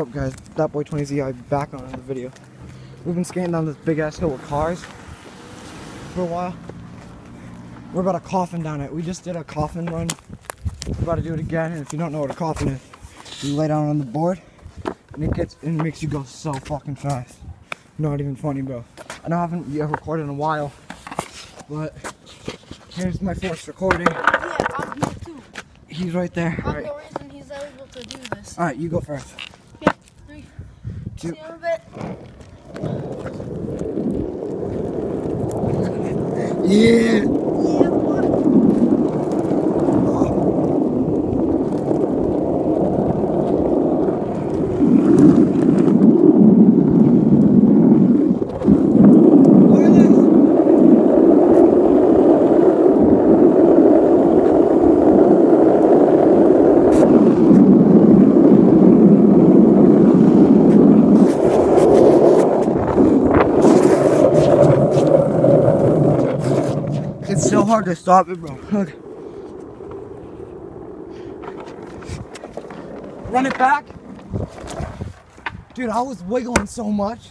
What's up guys, that boi 20ZI back on the video. We've been skating down this big ass hill with cars for a while. We're about to coffin down it. We just did a coffin run. We're about to do it again, and if you don't know what a coffin is, you lay down on the board and it gets and it makes you go so fucking fast. Not even funny, bro. I know I haven't yet recorded in a while, but here's my first recording. Yeah, I'm here too. He's right there. I'm Alright, the reason he's able to do this. Alright, you go first. Yeah, three. Two. See you in a bit. Yeah. Hard to stop it, bro. Look. Run it back. Dude, I was wiggling so much.